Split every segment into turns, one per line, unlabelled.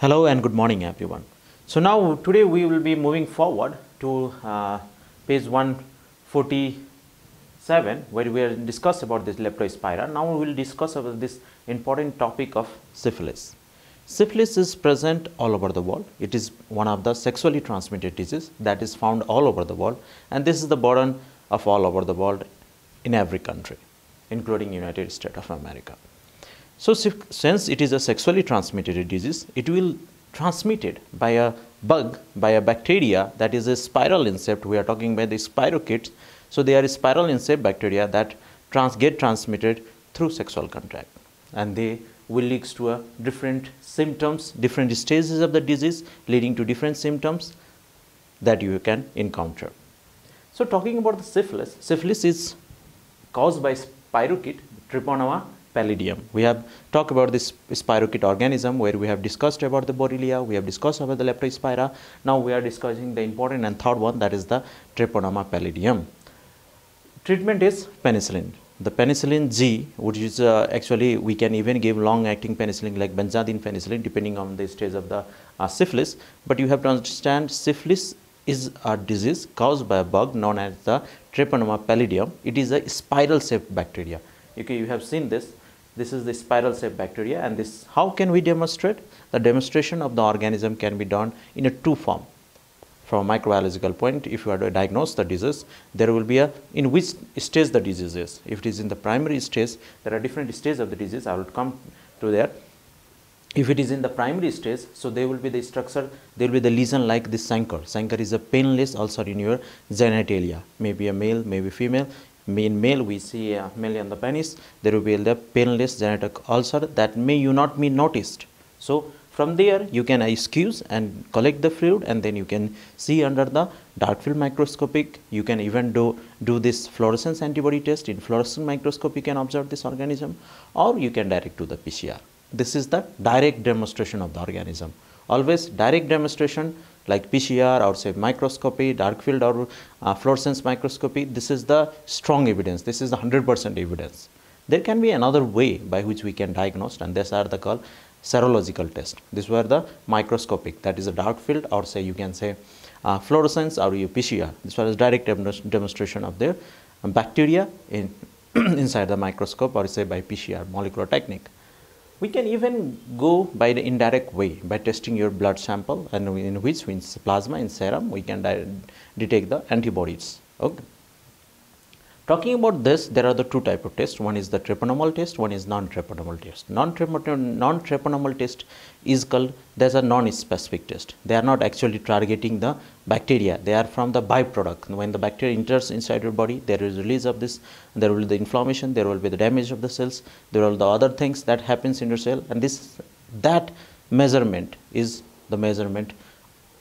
Hello and good morning, everyone. So now today we will be moving forward to uh, page 147 where we will discuss about this leptospira. Now we will discuss about this important topic of syphilis. Syphilis is present all over the world. It is one of the sexually transmitted diseases that is found all over the world and this is the burden of all over the world in every country including United States of America. So, since it is a sexually transmitted disease, it will transmitted by a bug, by a bacteria that is a spiral insect. We are talking about the spirochetes. So, they are spiral insect bacteria that trans get transmitted through sexual contact and they will lead to a different symptoms, different stages of the disease leading to different symptoms that you can encounter. So, talking about the syphilis, syphilis is caused by spirochete Treponema We have talked about this spirochete organism where we have discussed about the Borrelia, we have discussed about the Leptospira. Now we are discussing the important and third one that is the Treponema pallidum. Treatment is penicillin. The penicillin G, which is uh, actually we can even give long-acting penicillin like benzathine penicillin depending on the stage of the uh, syphilis. But you have to understand syphilis is a disease caused by a bug known as the Treponema pallidum. It is a spiral shaped bacteria. Okay, you have seen this. This is the spiral shaped bacteria and this how can we demonstrate? The demonstration of the organism can be done in a two form. From a microbiological point, if you are to diagnose the disease, there will be a in which stage the disease is. If it is in the primary stage, there are different stages of the disease. I will come to there. If it is in the primary stage, so there will be the structure, there will be the lesion like this chancre. Chancre is a painless ulcer in your genitalia, maybe a male, maybe female. In male, we see male on the penis, there will be the painless genital ulcer that may you not be noticed. So from there, you can excuse and collect the fluid and then you can see under the dark field microscopic. You can even do, do this fluorescence antibody test. In fluorescence microscope, you can observe this organism or you can direct to the PCR. This is the direct demonstration of the organism. Always direct demonstration like PCR or say microscopy, dark field or uh, fluorescence microscopy. This is the strong evidence. This is the 100% evidence. There can be another way by which we can diagnose and these are the called serological test. These were the microscopic that is a dark field or say you can say uh, fluorescence or PCR. This was direct demonstration of the bacteria in inside the microscope or say by PCR molecular technique. We can even go by the indirect way by testing your blood sample and in which means plasma in serum we can detect the antibodies. Okay. Talking about this, there are the two type of tests. One is the treponemal test, one is non-treponemal test. Non-treponemal test is called, there's a non-specific test. They are not actually targeting the bacteria. They are from the byproduct. When the bacteria enters inside your body, there is release of this, there will be the inflammation, there will be the damage of the cells, there are the other things that happens in your cell and this, that measurement is the measurement,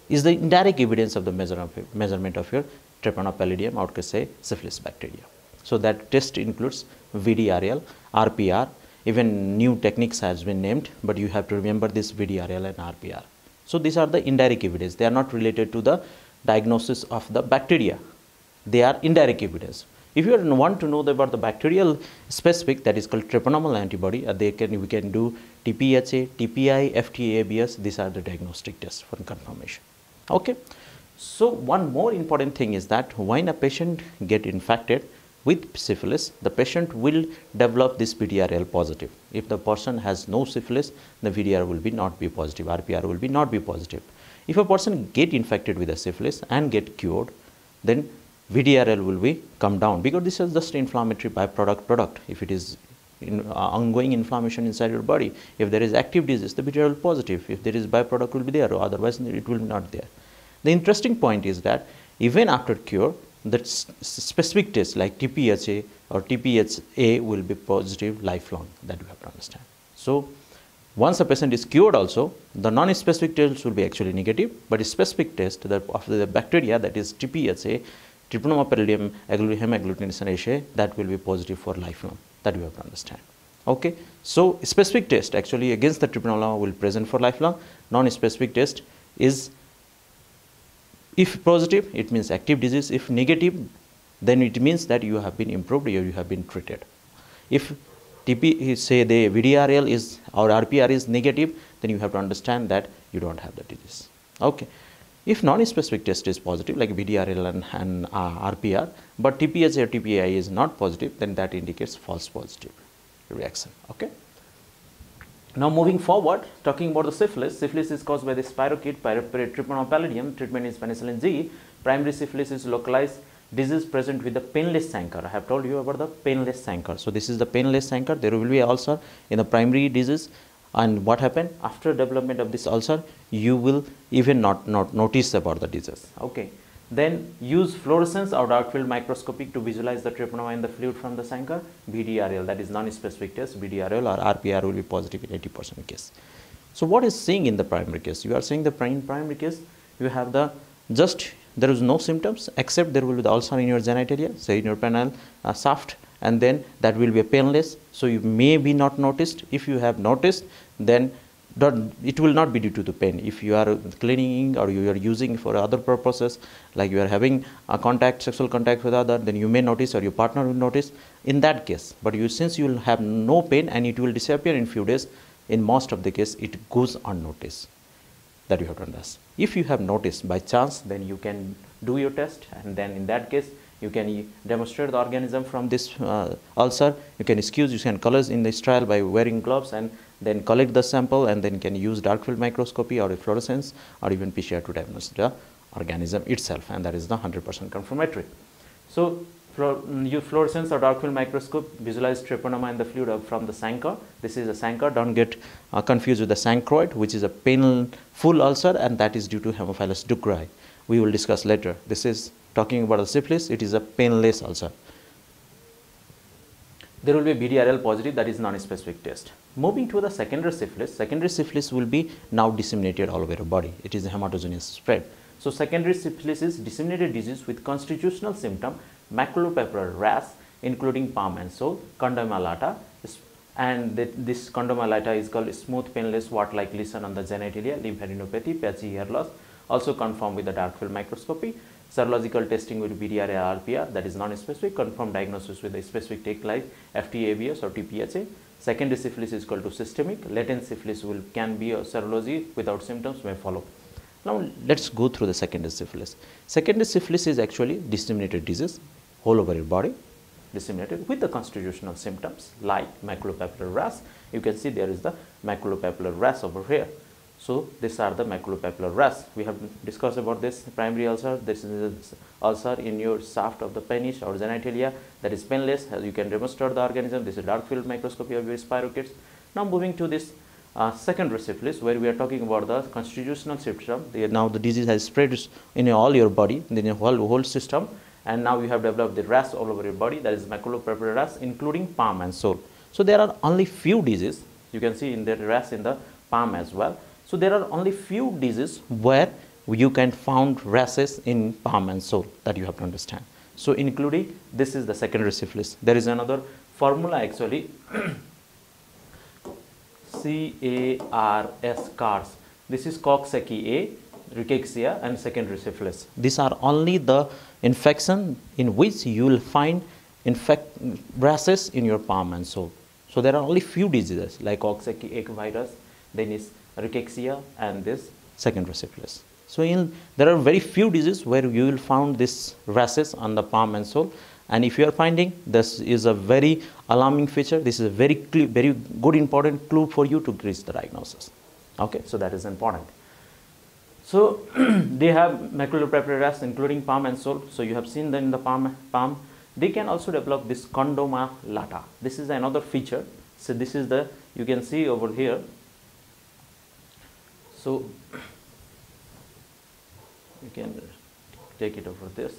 is the indirect evidence of the measure of, measurement of your Treponema pallidum or say syphilis bacteria. So that test includes VDRL, RPR, even new techniques has been named, but you have to remember this VDRL and RPR. So these are the indirect evidence. They are not related to the diagnosis of the bacteria. They are indirect evidence. If you want to know about the bacterial specific, that is called treponemal antibody, uh, they can we can do TPHA, TPI, FTABS. These are the diagnostic tests for confirmation. Okay. So one more important thing is that when a patient get infected, with syphilis, the patient will develop this VDRL positive. If the person has no syphilis, the VDR will be not be positive, RPR will be not be positive. If a person get infected with a syphilis and get cured, then VDRL will be come down because this is just inflammatory byproduct product. If it is in, uh, ongoing inflammation inside your body, if there is active disease, the VDRL positive. If there is byproduct will be there, otherwise it will not there. The interesting point is that even after cure, that specific test like TPHA or TPHA will be positive lifelong that you have to understand. So, once a patient is cured also, the non-specific test will be actually negative, but a specific test that of the bacteria that is TPHA, Treponema pallidum hemagglutination that will be positive for lifelong. That you have to understand. Okay. So, specific test actually against the Treponema will present for lifelong. Non-specific test is if positive, it means active disease. If negative, then it means that you have been improved or you have been treated. If TP say the VDRL is or RPR is negative, then you have to understand that you don't have the disease. Okay. If non-specific test is positive like VDRL and, and uh, RPR, but TPS or TPI is not positive, then that indicates false positive reaction. Okay. Now moving forward, talking about the syphilis, syphilis is caused by the spirochete, Pyrrhopyrid treatment is penicillin G. Primary syphilis is localized disease present with the painless chancre. I have told you about the painless chancre. So this is the painless chancre. There will be ulcer in the primary disease. And what happened after development of this ulcer, you will even not, not notice about the disease. Okay. Then use fluorescence or dark field microscopy to visualize the treponema in the fluid from the chancre. VDRL, that is non-specific test. VDRL or RPR will be positive in 80% case. So what is seeing in the primary case? You are seeing the prim primary case. You have the just there is no symptoms except there will be the ulcer in your genitalia, say in your penile uh, and then that will be painless. So you may be not noticed. If you have noticed, then it will not be due to the pain. If you are cleaning or you are using for other purposes, like you are having a contact, sexual contact with other, then you may notice or your partner will notice in that case. But you, since you will have no pain and it will disappear in few days, in most of the case, it goes unnoticed. That you have to understand. If you have noticed by chance, then you can do your test and then in that case, you can demonstrate the organism from this uh, ulcer. You can excuse, you can colors in this trial by wearing gloves and then collect the sample and then can use dark field microscopy or fluorescence or even PCR to diagnose the organism itself and that is the 100% confirmatory. So you fluorescence or dark field microscope visualize treponema in the fluid from the chancre. This is a chancre. Don't get uh, confused with the chancroid, which is a painful ulcer, and that is due to Haemophilus ducreyi. We will discuss later. This is talking about the syphilis. It is a painless ulcer. There will be VDRL positive, that is non-specific test. Moving to the secondary syphilis, secondary syphilis will be now disseminated all over the body. It is a hematogenous spread. So secondary syphilis is disseminated disease with constitutional symptom maculopapular rash including palm and sole, condyloma lata and this condyloma lata is called smooth painless wart-like lesion on the genitalia, lymphadenopathy, patchy hair loss, also confirmed with the dark field microscopy. Serological testing with BDRA RPR that is non-specific, confirmed diagnosis with a specific take like FTABS or TPHA. Secondary syphilis is equal to systemic, latent syphilis will can be a serology without symptoms may follow. Now let's go through the secondary syphilis. Secondary syphilis is actually disseminated disease all over your body disseminated with the constitutional symptoms like maculopapular rash. You can see there is the maculopapular rash over here. So these are the maculopapular rash. We have discussed about this primary ulcer. This is ulcer in your shaft of the penis or genitalia that is painless. You can demonstrate the organism. This is dark field microscopy of your spirochetes. Now moving to this uh, secondary syphilis where we are talking about the constitutional symptom. Now the disease has spread in all your body, in the whole, whole system and now you have developed the rash all over your body that is maculopapular rash including palm and sole. So there are only few diseases you can see in the rash in the palm as well. So there are only few diseases where you can find rashes in palm and sole that you have to understand. So including this is the secondary syphilis. There is another formula actually C-A-R-S CARS. This is Coxsackie A rickettsia and secondary syphilis. These are only the infection in which you will find infect rashes in your palm and sole. So there are only few diseases like Coxsackie A virus, then is rickettsia and this secondary syphilis. So in, there are very few diseases where you will find this rashes on the palm and sole. And if you are finding this is a very alarming feature, this is a very very good important clue for you to reach the diagnosis. Okay, so that is important. So they have maculopapular rash including palm and sole. So you have seen them in the palm, palm. They can also develop this condyloma lata. This is another feature. So this is the, you can see over here. So we can take it over this.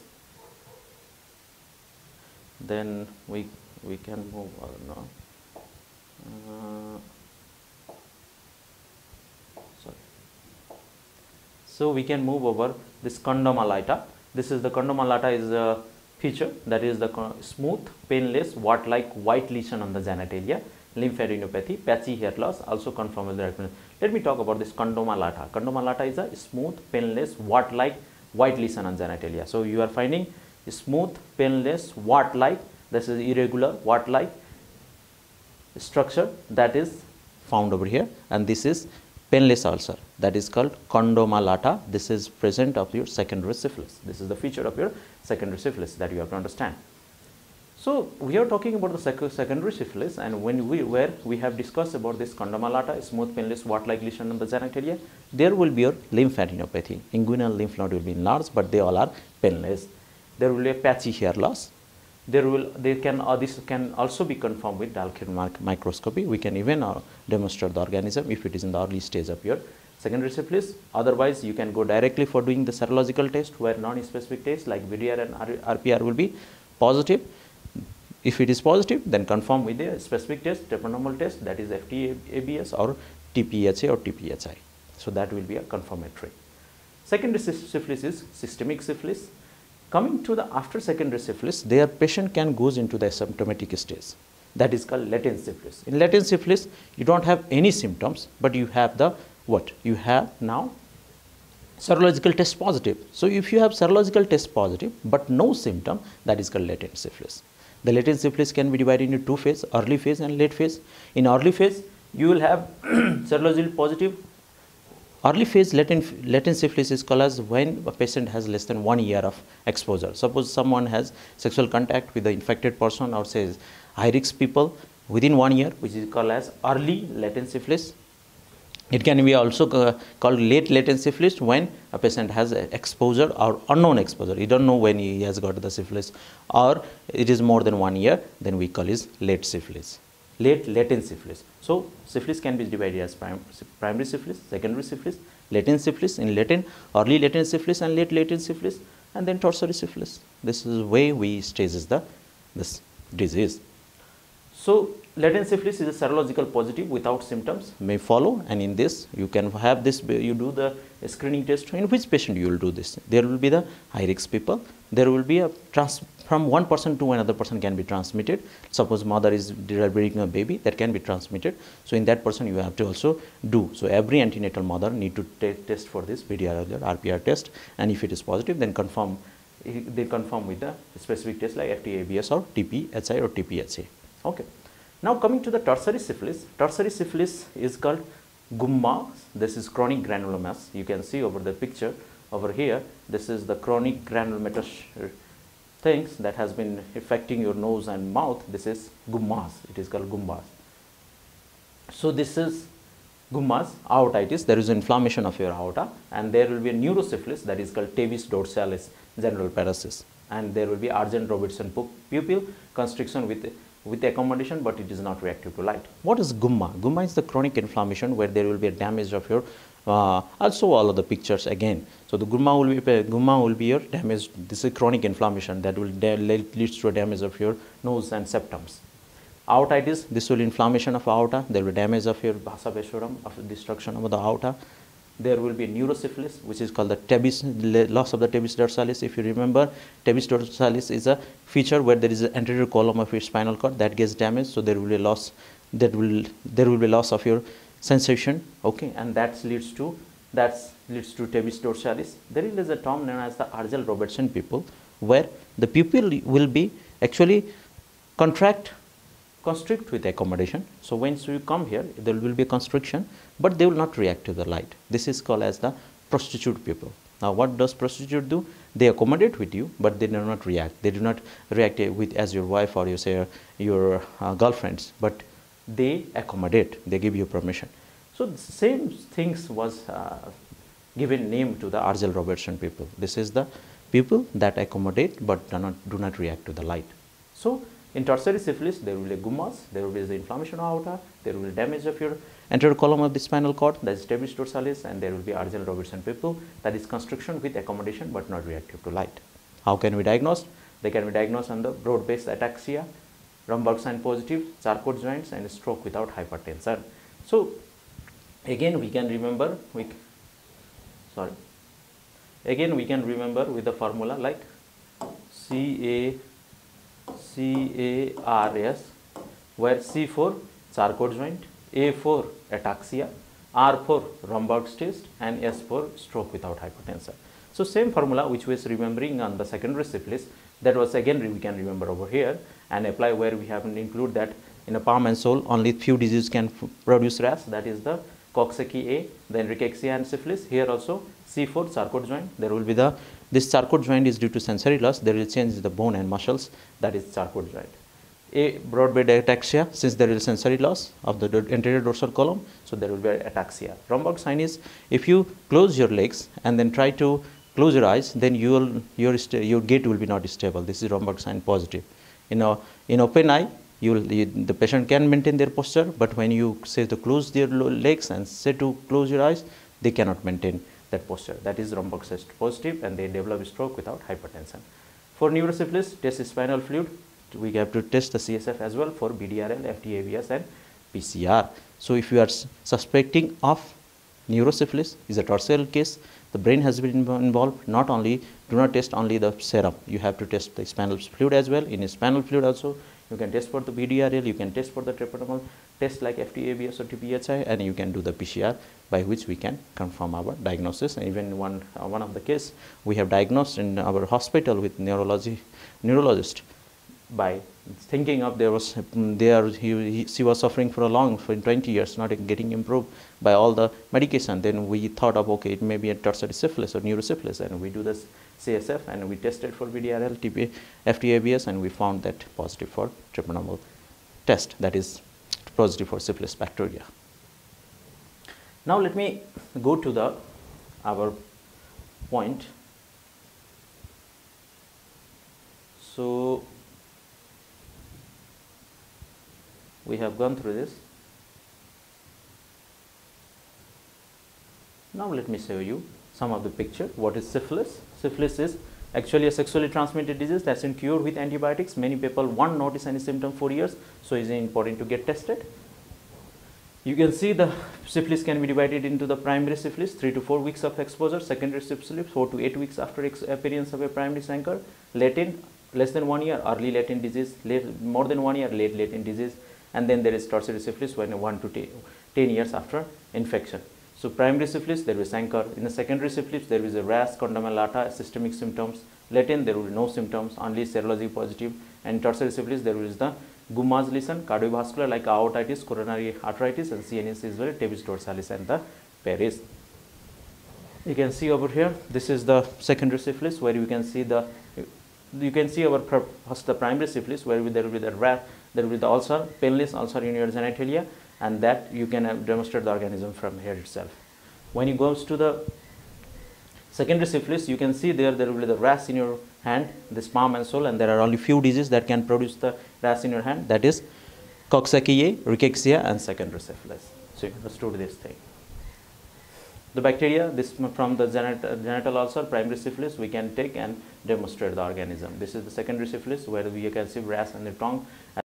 Then we, we can move on now. Uh, So we can move over this condyloma lata. This is the condyloma lata is a feature that is the smooth, painless, wart-like white lesion on the genitalia, lymphadenopathy, patchy hair loss, also confirmed with the Let me talk about this condyloma lata. Condyloma lata is a smooth, painless, wart-like white lesion on genitalia. So you are finding smooth, painless, wart-like, this is irregular, wart-like structure that is found over here and this is painless ulcer that is called condyloma lata. This is present of your secondary syphilis. This is the feature of your secondary syphilis that you have to understand. So, we are talking about the sec secondary syphilis and when we where we have discussed about this condyloma lata, smooth painless wart-like lesion on the genitalia, there will be your lymphadenopathy. Inguinal lymph node will be enlarged, but they all are painless. There will be a patchy hair loss. There will they can uh, this can also be confirmed with dark field microscopy. We can even uh, demonstrate the organism if it is in the early stage of your secondary syphilis. Otherwise, you can go directly for doing the serological test where non-specific tests like VDR and RPR will be positive if it is positive, then confirm with a specific test, treponemal test that is FT-ABS or TPHA or TPHI. So, that will be a confirmatory. Secondary syphilis is systemic syphilis. Coming to the after secondary syphilis, their patient can goes into the asymptomatic stage. That is called latent syphilis. In latent syphilis, you don't have any symptoms, but you have the what? You have now serological test positive. So, if you have serological test positive, but no symptom, that is called latent syphilis. The latent syphilis can be divided into two phases, early phase and late phase. In early phase, you will have serological positive. Early phase latent, syphilis is called as when a patient has less than one year of exposure. Suppose someone has sexual contact with the infected person or says high risk people within one year, which is called as early latent syphilis. It can be also called late latent syphilis when a patient has exposure or unknown exposure. You don't know when he has got the syphilis or it is more than one year, then we call is late syphilis. Late latent syphilis. So, syphilis can be divided as prim primary syphilis, secondary syphilis, latent syphilis, in latent, early latent syphilis and late latent syphilis and then tertiary syphilis. This is the way we stages the this disease. So, latent syphilis is a serological positive without symptoms may follow. And in this you can have this you do the screening test in which patient you will do this. There will be the high risk people. There will be a trans from one person to another person can be transmitted. Suppose mother is delivering a baby that can be transmitted. So in that person you have to also do. So every antenatal mother need to take test for this VDR or RPR test. And if it is positive then confirm eh, they confirm with the specific test like FT-ABS or TPHI or TPHA okay now coming to the tertiary syphilis, tertiary syphilis is called gumma. This is chronic granulomas. You can see over the picture over here. This is the chronic granulomatous uh, things that has been affecting your nose and mouth. This is gummas. It is called gummas. So this is gummas, aortitis. There is inflammation of your aorta and there will be a neurosyphilis that is called tabes dorsalis general paresis and there will be Argyll Robertson pupil constriction with with the accommodation but it is not reactive to light. What is gumma? Gumma is the chronic inflammation where there will be a damage of your uh, also all of the pictures again. So the gumma will be gumma will be your damage. This is chronic inflammation that will leads to a damage of your nose and septums. Aortitis, this will inflammation of aorta. There will be damage of your vasorum, of destruction of the aorta there will be neurosyphilis which is called the tabes loss of the tabes dorsalis if you remember tabes dorsalis is a feature where there is an anterior column of your spinal cord that gets damaged. So there will be loss that will there will be loss of your sensation okay? And that leads to that leads to tabes dorsalis there is a term known as the Argyll Robertson pupil where the pupil will be actually contract constrict with accommodation. So, once you come here there will be constriction, but they will not react to the light. This is called as the prostitute people. Now, what does prostitute do? They accommodate with you, but they do not react. They do not react with as your wife or you say your uh, girlfriends, but they accommodate. They give you permission. So, the same things was uh, given name to the Argyll Robertson people. This is the people that accommodate but do not, do not react to the light. So, in tertiary syphilis, there will be gummas, there will be the inflammation of aorta, there will be damage of your anterior column of the spinal cord, that is tabes dorsalis, and there will be Argyll Robertson pupil, that is constriction with accommodation but not reactive to light. How can we diagnose? They can be diagnosed on the broad-based ataxia, Romberg sign positive, Charcot joints, and stroke without hypertension. So, again we can remember, we, sorry, again we can remember with the formula like C A CARS where C4 Charcot joint, A4 ataxia, R4 Romberg's test and S4 stroke without hypertension. So same formula which was remembering on the secondary syphilis that was again we can remember over here and apply where we have include that in a palm and sole, only few diseases can produce rash. That is the Coxsackie A, then rickettsia and syphilis. Here also C4 Charcot joint. There will be the this Charcot joint is due to sensory loss. There will change the bone and muscles. That is Charcot joint. A broad-based ataxia since there is sensory loss of the anterior dorsal column, so there will be ataxia. Romberg sign is if you close your legs and then try to close your eyes, then you will, your, your gait will be not stable. This is Romberg sign positive. In, a, in open eye, you will, you, the patient can maintain their posture, but when you say to close their legs and say to close your eyes, they cannot maintain that posture. That is Romberg positive and they develop stroke without hypertension. For neurosyphilis, test spinal fluid. We have to test the CSF as well for VDRL, FTABS and PCR. So if you are suspecting of neurosyphilis is a torsade case, the brain has been involved not only do not test only the serum you have to test the spinal fluid as well in spinal fluid also you can test for the VDRL, you can test for the treponema test like FTABS or TPHI and you can do the PCR by which we can confirm our diagnosis. And even one, uh, one of the case we have diagnosed in our hospital with neurology, neurologist by thinking of there was mm, there he, he, she was suffering for a long for 20 years not getting improved by all the medication then we thought of okay it may be a tertiary syphilis or neurosyphilis and we do this CSF and we tested for VDRL, TP, FTABS and we found that positive for treponema test that is positive for syphilis bacteria. Now let me go to the our point. So we have gone through this. Now let me show you some of the picture. What is syphilis? Syphilis is actually a sexually transmitted disease that's in cure with antibiotics. Many people won't notice any symptom for years, so it's important to get tested. You can see the syphilis can be divided into the primary syphilis, 3 to 4 weeks of exposure, secondary syphilis, 4 to 8 weeks after appearance of a primary chancre, latent, less than 1 year, early latent disease, late, more than 1 year, late latent disease, and then there is tertiary syphilis when 1 to 10 years after infection. So primary syphilis, there is chancre. In the secondary syphilis, there is a rash, condylomata, systemic symptoms. Latent, there will be no symptoms, only serology positive. And tertiary syphilis, there is the gummatous lesion, cardiovascular like aortitis, coronary arteritis, and CNS is very tabes dorsalis and the Paris. You can see over here, this is the secondary syphilis where you can see the, you can see our first the primary syphilis where there will be the rash, there will be the ulcer, painless ulcer in your genitalia and that you can demonstrate the organism from here itself. When it goes to the secondary syphilis, you can see there there will be the rash in your hand, this palm and sole, and there are only few diseases that can produce the rash in your hand. That is Coxsackie, rickettsia, and secondary syphilis. So you understood this thing. The bacteria, this from the genital, uh, genital ulcer, primary syphilis, we can take and demonstrate the organism. This is the secondary syphilis where we can see rash on the tongue